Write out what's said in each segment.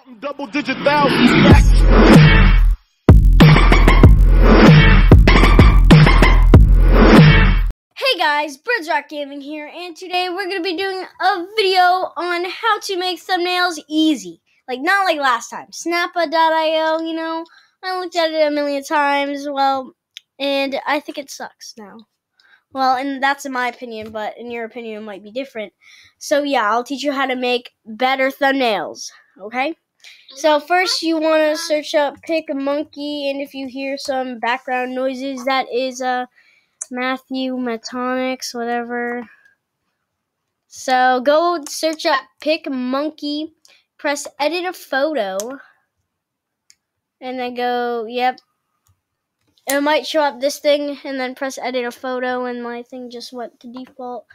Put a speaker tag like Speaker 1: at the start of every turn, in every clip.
Speaker 1: Counting double digit thousands stacks.
Speaker 2: Hey guys, Birds Rock Gaming here, and today we're going to be doing a video on how to make thumbnails easy. Like, not like last time. Snappa.io, you know, I looked at it a million times, well, and I think it sucks now. Well, and that's in my opinion, but in your opinion, it might be different. So, yeah, I'll teach you how to make better thumbnails, okay? So, first, you want to search up Pick a Monkey, and if you hear some background noises, that is, uh, Matthew Metonics, whatever. So go search up PicMonkey, press edit a photo, and then go, yep. It might show up this thing, and then press edit a photo, and my thing just went to default.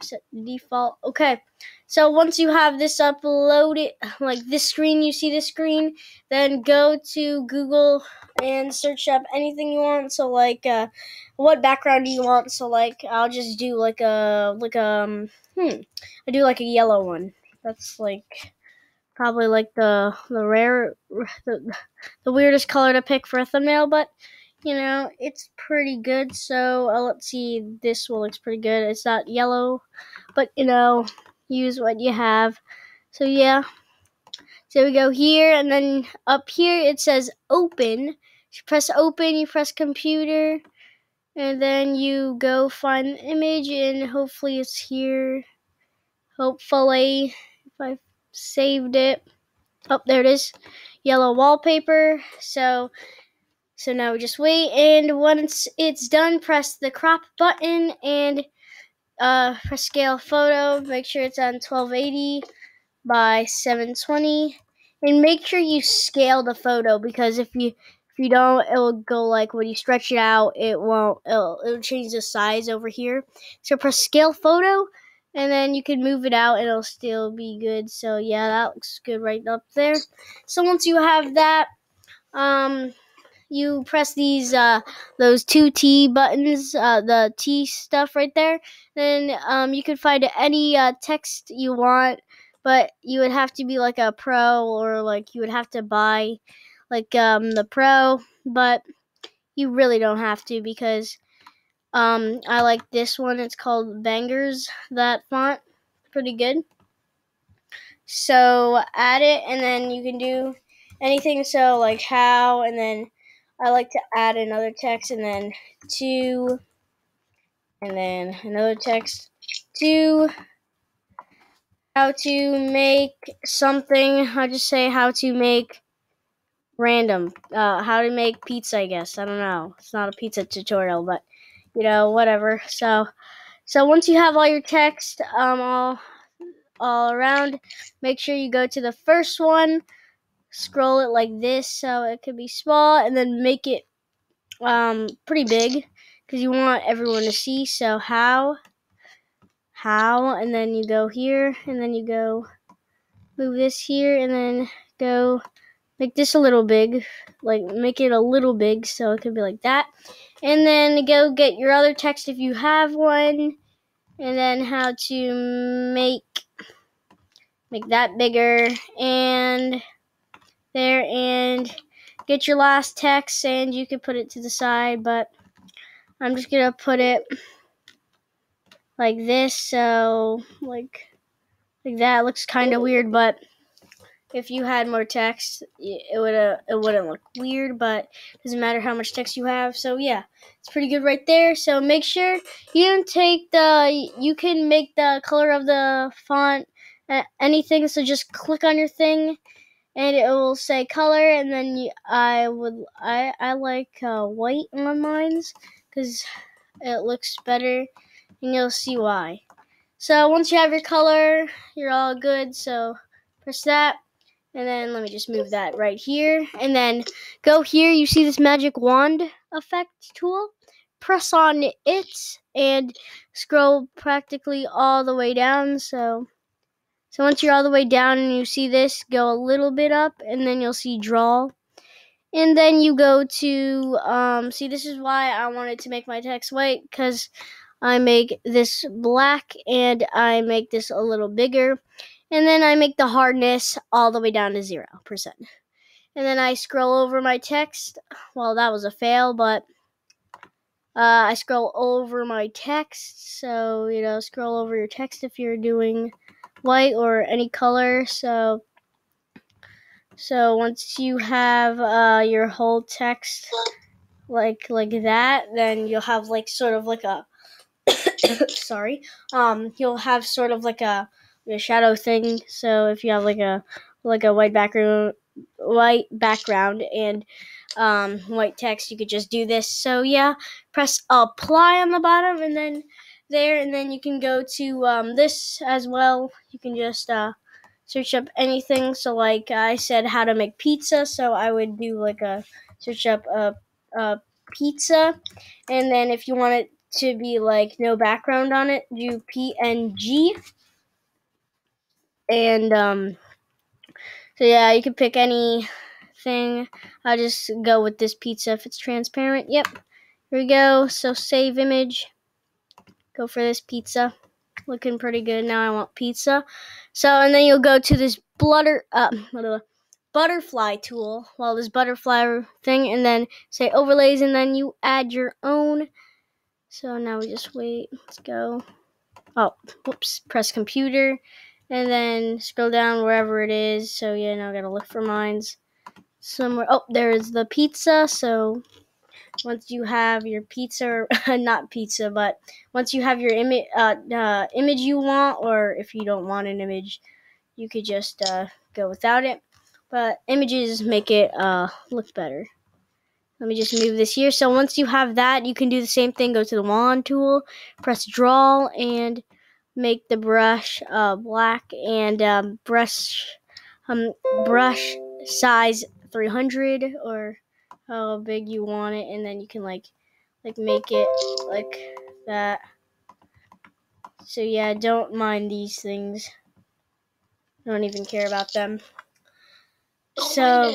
Speaker 2: Set default. Okay. So once you have this uploaded, like this screen, you see this screen, then go to Google and search up anything you want. So like, uh, what background do you want? So like, I'll just do like a like um hmm, I do like a yellow one. That's like probably like the the rare the, the weirdest color to pick for a thumbnail, but you know it's pretty good. So uh, let's see, this one looks pretty good. It's not yellow, but you know, use what you have. So yeah. So we go here, and then up here it says open. You press open, you press computer, and then you go find the image, and hopefully it's here. Hopefully, if I saved it. Oh, there it is. Yellow wallpaper. So, so now we just wait, and once it's done, press the crop button and uh, press scale photo. Make sure it's on 1280 by 720, and make sure you scale the photo because if you if you don't, it will go like when you stretch it out, it won't. It'll, it'll change the size over here. So press scale photo, and then you can move it out, and it'll still be good. So yeah, that looks good right up there. So once you have that, um, you press these uh those two T buttons, uh, the T stuff right there. Then um, you can find any uh, text you want, but you would have to be like a pro, or like you would have to buy like um the pro, but you really don't have to because um I like this one. It's called Bangers. That font, pretty good. So add it, and then you can do anything. So like how, and then I like to add another text, and then two, and then another text to. How to make something. I'll just say how to make random. Uh, how to make pizza, I guess. I don't know. It's not a pizza tutorial, but you know, whatever. So, so once you have all your text, um, all all around, make sure you go to the first one, scroll it like this so it could be small, and then make it um pretty big because you want everyone to see. So how, how, and then you go here, and then you go move this here, and then go make this a little big, like make it a little big so it could be like that. And then go get your other text if you have one, and then how to make make that bigger and there and get your last text and you can put it to the side, but I'm just gonna put it like this so like like that looks kind of weird, but if you had more text, it would uh, it wouldn't look weird, but doesn't matter how much text you have. So yeah, it's pretty good right there. So make sure you don't take the you can make the color of the font uh, anything. So just click on your thing, and it will say color, and then you, I would I I like uh, white on mine's because it looks better, and you'll see why. So once you have your color, you're all good. So press that and then let me just move that right here. And then go here. You see this magic wand effect tool? Press on it and scroll practically all the way down. So, so once you're all the way down and you see this, go a little bit up and then you'll see draw. And then you go to, um, see, this is why I wanted to make my text white because I make this black and I make this a little bigger and then I make the hardness all the way down to 0%. And then I scroll over my text. Well, that was a fail, but uh, I scroll over my text. So, you know, scroll over your text if you're doing white or any color. So, so once you have uh, your whole text like like that, then you'll have like sort of like a sorry, um, you'll have sort of like a a shadow thing. So if you have like a like a white background, white background and um, white text, you could just do this. So yeah, press apply on the bottom and then there, and then you can go to um, this as well. You can just uh, search up anything. So like I said, how to make pizza. So I would do like a search up a, a pizza, and then if you want it to be like no background on it, do PNG and um, so yeah, you can pick anything. I'll just go with this pizza if it's transparent. Yep, here we go. So save image. Go for this pizza. Looking pretty good. Now I want pizza. So and then you'll go to this blutter uh, butterfly tool. Well, this butterfly thing, and then say overlays, and then you add your own. So now we just wait. Let's go. Oh, whoops. Press computer and then scroll down wherever it is. So yeah, now I gotta look for mines somewhere. Oh, there's the pizza. So once you have your pizza, not pizza, but once you have your image, uh, uh, image you want, or if you don't want an image, you could just uh, go without it. But images make it uh, look better. Let me just move this here. So once you have that, you can do the same thing. Go to the wand tool, press draw, and make the brush uh, black and um, brush um, brush size 300 or how big you want it and then you can like like make it like that. So yeah don't mind these things. Don't even care about them. So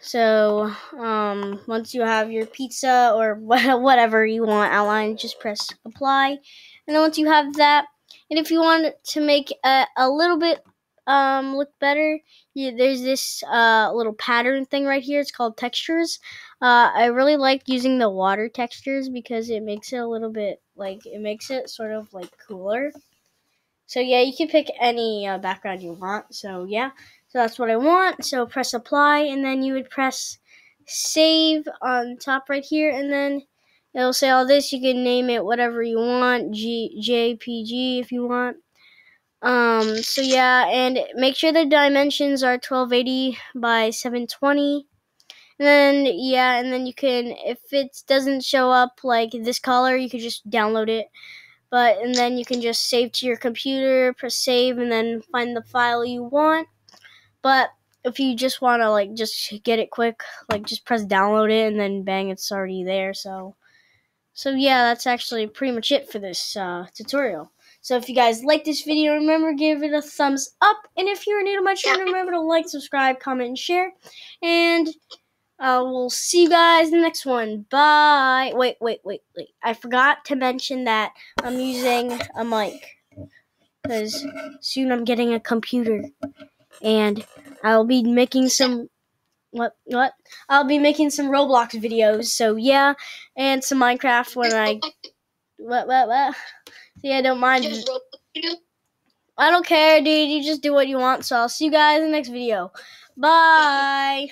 Speaker 2: so um, once you have your pizza or whatever you want outlined just press apply. And then once you have that, and if you want to make a, a little bit um, look better, you, there's this uh, little pattern thing right here. It's called textures. Uh, I really like using the water textures because it makes it a little bit like it makes it sort of like cooler. So yeah, you can pick any uh, background you want. So yeah, so that's what I want. So press apply, and then you would press save on top right here, and then It'll say all this. You can name it whatever you want, G, JPG if you want. Um, so yeah, and make sure the dimensions are 1280 by 720. And then yeah, and then you can if it doesn't show up like this color, you can just download it. But and then you can just save to your computer, press save, and then find the file you want. But if you just want to like just get it quick, like just press download it, and then bang, it's already there. So so yeah, that's actually pretty much it for this uh, tutorial. So if you guys like this video, remember give it a thumbs up. And if you're new to my channel, remember to like, subscribe, comment, and share. And uh, we'll see you guys in the next one. Bye. Wait, wait, wait, wait. I forgot to mention that I'm using a mic. Because soon I'm getting a computer. And I'll be making some what what I'll be making some Roblox videos. So yeah, and some Minecraft when I what what what. So yeah, don't mind. I don't care, dude. You just do what you want. So I'll see you guys in the next video. Bye.